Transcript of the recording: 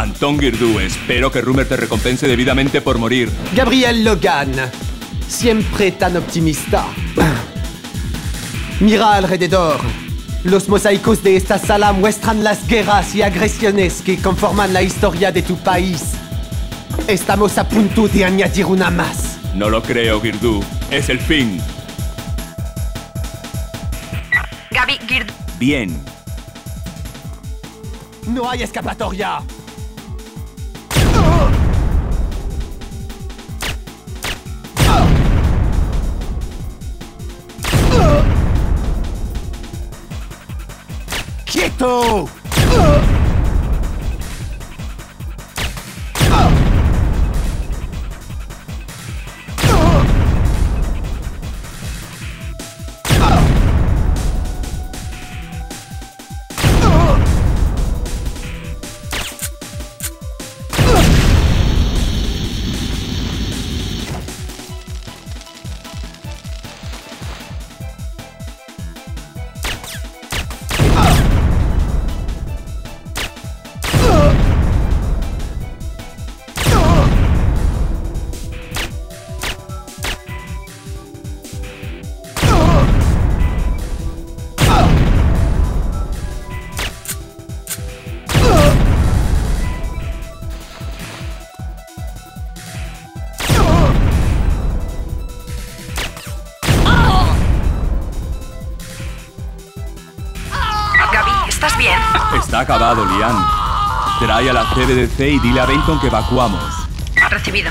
Anton Girdu, espero que Rumer te recompense debidamente por morir. Gabriel Logan, siempre tan optimista. Mira alrededor. Los mosaicos de esta sala muestran las guerras y agresiones que conforman la historia de tu país. Estamos a punto de añadir una más. No lo creo, Girdu. Es el fin. Gaby, Girdu. Bien. No hay escapatoria. Oh. Está acabado, Lian. Trae a la CBDC y dile a Benton que evacuamos. Recibido.